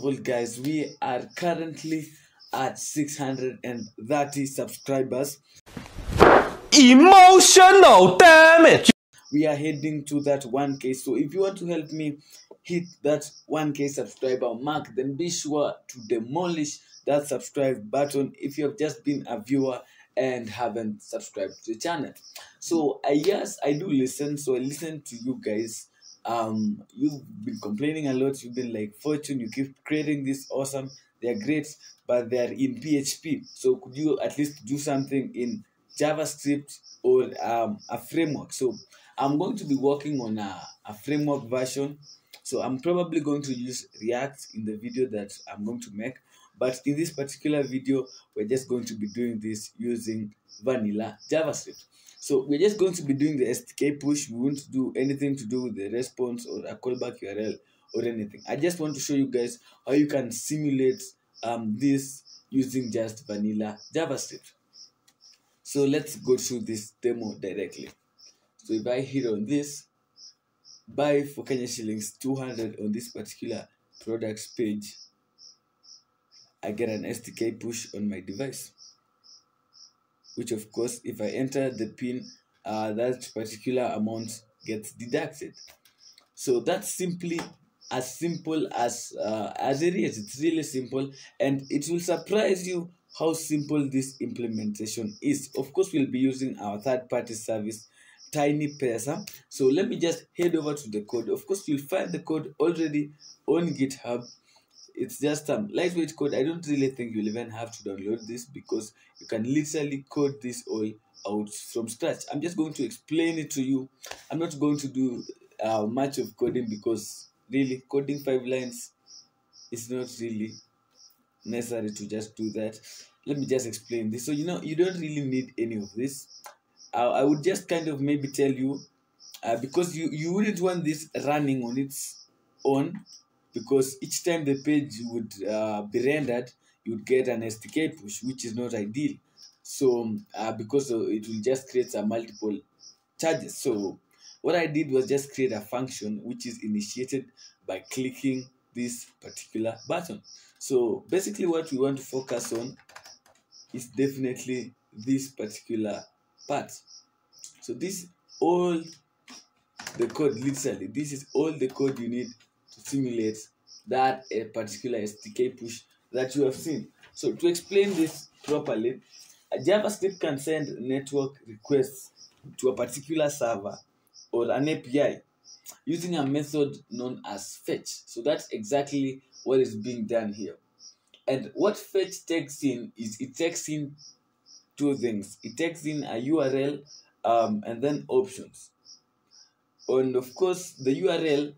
Well, guys, we are currently at 630 subscribers. Emotional damage. We are heading to that 1k. So, if you want to help me hit that 1k subscriber mark, then be sure to demolish that subscribe button if you have just been a viewer and haven't subscribed to the channel. So, uh, yes, I do listen. So, I listen to you guys um you've been complaining a lot. You've been like fortune you keep creating this awesome. They're great but they're in php so could you at least do something in javascript or um, a framework? So i'm going to be working on a, a framework version. So i'm probably going to use react in the video that i'm going to make. But in this particular video we're just going to be doing this using vanilla javascript so we're just going to be doing the STK push. We won't do anything to do with the response or a callback URL or anything. I just want to show you guys how you can simulate um, this using just vanilla JavaScript. So let's go through this demo directly. So if I hit on this, buy for Kenya shillings 200 on this particular products page, I get an STK push on my device which of course if I enter the pin uh, that particular amount gets deducted. So that's simply as simple as uh, as it is. It's really simple and it will surprise you how simple this implementation is. Of course we'll be using our third-party service TinyPesa. So let me just head over to the code. Of course you'll find the code already on github it's just um lightweight code. I don't really think you'll even have to download this because you can literally code this all out from scratch. I'm just going to explain it to you. I'm not going to do uh, much of coding because really coding five lines is not really necessary to just do that. Let me just explain this. So you know you don't really need any of this. Uh, i would just kind of maybe tell you uh, because you you wouldn't want this running on its own because each time the page would uh, be rendered, you would get an STK push, which is not ideal. So uh, because it will just create some multiple charges. So what I did was just create a function which is initiated by clicking this particular button. So basically what we want to focus on is definitely this particular part. So this all the code literally this is all the code you need to simulate that a particular STK push that you have seen. So to explain this properly, JavaScript can send network requests to a particular server or an API using a method known as fetch. So that's exactly what is being done here. And what fetch takes in is it takes in two things. It takes in a URL um, and then options. And of course, the URL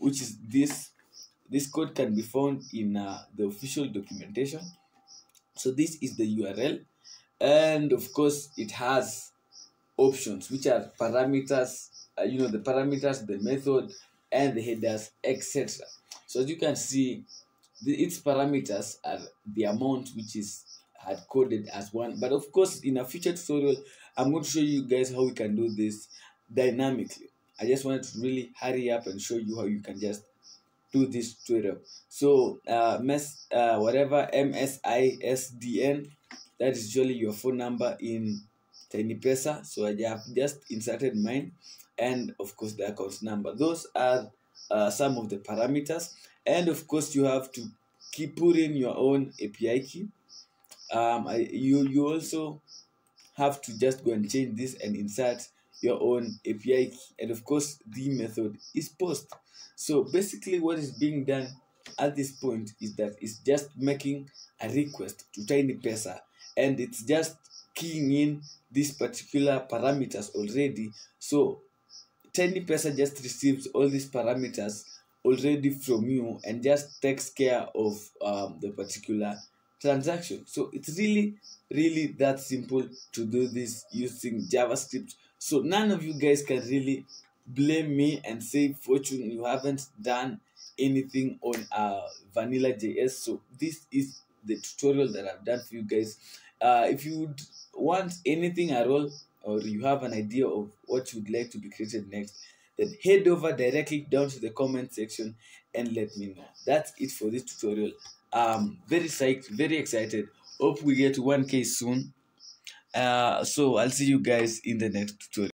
which is this this code can be found in uh, the official documentation. So this is the url and of course it has options which are parameters uh, you know the parameters the method and the headers etc so as you can see the, its parameters are the amount which is had coded as one. But of course in a future tutorial i'm going to show you guys how we can do this dynamically I just wanted to really hurry up and show you how you can just do this tutorial. So uh, mes, uh, whatever MSISDN, that is usually your phone number in TinyPesa. So I have just inserted mine and of course the account number. Those are uh, some of the parameters. And of course you have to keep putting your own API key. Um, I, you, you also have to just go and change this and insert your own API key. And of course, the method is post. So basically what is being done at this point is that it's just making a request to TinyPesa and it's just keying in these particular parameters already. So TinyPesa just receives all these parameters already from you and just takes care of um, the particular transaction. So it's really, really that simple to do this using JavaScript so none of you guys can really blame me and say, Fortune, you haven't done anything on uh, Vanilla JS. So this is the tutorial that I've done for you guys. Uh, if you want anything at all, or you have an idea of what you'd like to be created next, then head over directly down to the comment section and let me know that's it for this tutorial um very psyched very excited hope we get 1k soon uh so i'll see you guys in the next tutorial